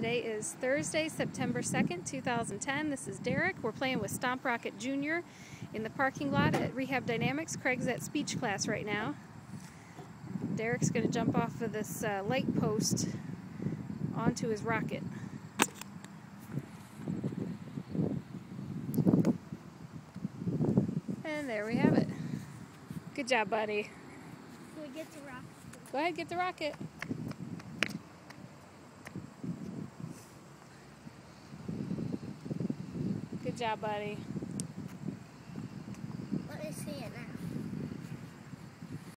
Today is Thursday, September 2nd, 2010. This is Derrick. We're playing with Stomp Rocket Jr. in the parking lot at Rehab Dynamics. Kraig's at speech class right now. Derrick's going to jump off of this uh, light post onto his rocket. And there we have it. Good job, buddy. we get the rocket? Go ahead, get the rocket. job, buddy.